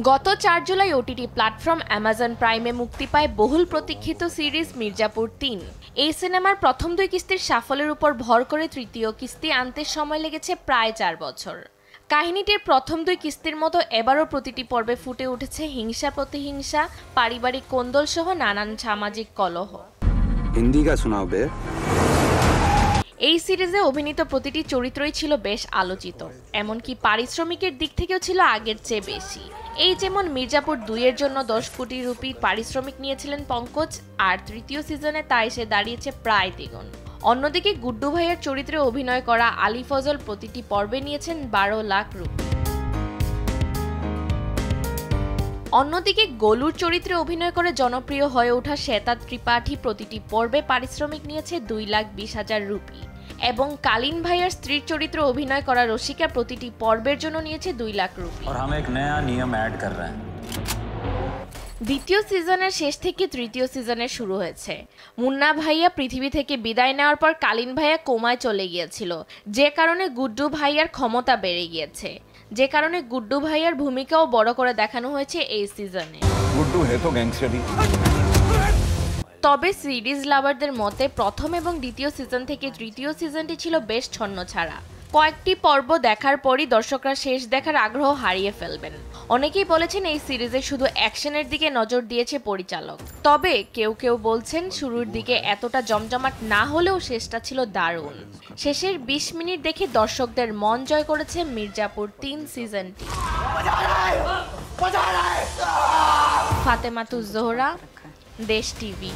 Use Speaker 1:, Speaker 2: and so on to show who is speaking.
Speaker 1: গত চার July OTT platform Amazon প্রাইমে মুক্তি পায় বহুল প্রতীক্ষিত সিরিজ মির্জাপুর তিন। এই সিনেমার প্রথম দুই কিস্তির সাফল্যের উপর ভর করে তৃতীয় কিস্তি আনতে সময় লেগেছে প্রায় চার বছর। কাহিনীটির প্রথম দুই কিস্তির মতো এবারও প্রতিটি পর্বে ফুটে উঠেছে হিংসা প্রতিহিংসা, পারিবারিক কোন্দল সহ নানান সামাজিক কলহ।
Speaker 2: হিন্দি কা শোনাও
Speaker 1: এই সিরিজে অভিনীত প্রতিটি চরিত্রই ছিল বেশ আলোচিত, এমনকি পারিশ্রমিকের দিক থেকেও ছিল আগের চেয়ে বেশি। এই যেমন মির্জাপুর দুইয়ের জন্য দশ কোটি রুপি পারিশ্রমিক নিয়েছিলেন পঙ্কজ, আর তৃতীয় সিজনে তা এসে দাঁড়িয়েছে প্রায় দ্বিগুণ। অন্যদিকে গুড্ডু ভাইয়ের চরিত্রে অভিনয় করা আলী ফজল প্রতিটি পর্বে নিয়েছেন বারো লাখ রুপি। অন্যদিকে গলুর চরিত্রে অভিনয় করে জনপ্রিয় হয়ে ওঠা শ্বেতা ত্রিপাঠী প্রতিটি পর্বে পারিশ্রমিক নিয়েছে দুই লাখ বিশ হাজার রুপি। এবং কালীন ভাইয়ার স্ত্রীর চরিত্রে অভিনয় করা রসিকা প্রতিটি পর্বের জন্য নিয়েছে দুই লাখ রুপি। দ্বিতীয় সিজনের শেষ থেকে তৃতীয় সিজনের শুরু হয়েছে। মুন্না ভাইয়া পৃথিবী থেকে বিদায় নেওয়ার পর কালীন ভাইয়া কোমায় চলে গিয়েছিল। যে কারণে গুড্ডু ভাইয়ার ক্ষমতা বেড়ে গিয়েছে। যে কারণে গুড্ডু ভাইয়ার ভূমিকাও বড় করে দেখানো হয়েছে এই সিজনে
Speaker 3: গুড্ডু হে তো
Speaker 1: তবে সিরিজ লাভারদের মতে প্রথম এবং দ্বিতীয় সিজন থেকে তৃতীয় সিজনটি ছিল বেশ ছন্ন ছাড়া। কয়েকটি পর্ব দেখার পরই দর্শকরা শেষ দেখার আগ্রহ হারিয়ে ফেলবেন। অনেকেই বলেছেন এই সিরিজে শুধু অ্যাকশনের দিকে নজর দিয়েছে পরিচালক। তবে কেউ কেউ বলছেন শুরুর দিকে এতটা জমজমাট না হলেও শেষটা ছিল দারুণ। শেষের ২০ মিনিট দেখে দর্শকদের মন জয় করেছে মির্জাপুর তিন সিজনটি। ফাতেমাতুজ জোহরা দেশ টিভি